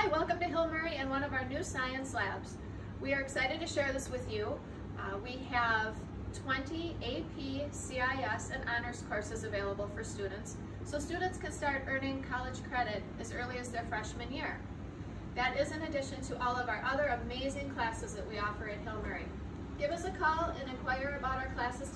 Hi, welcome to Hill Murray and one of our new science labs. We are excited to share this with you. Uh, we have 20 AP, CIS, and honors courses available for students, so students can start earning college credit as early as their freshman year. That is in addition to all of our other amazing classes that we offer at Hill Murray. Give us a call and inquire about our classes.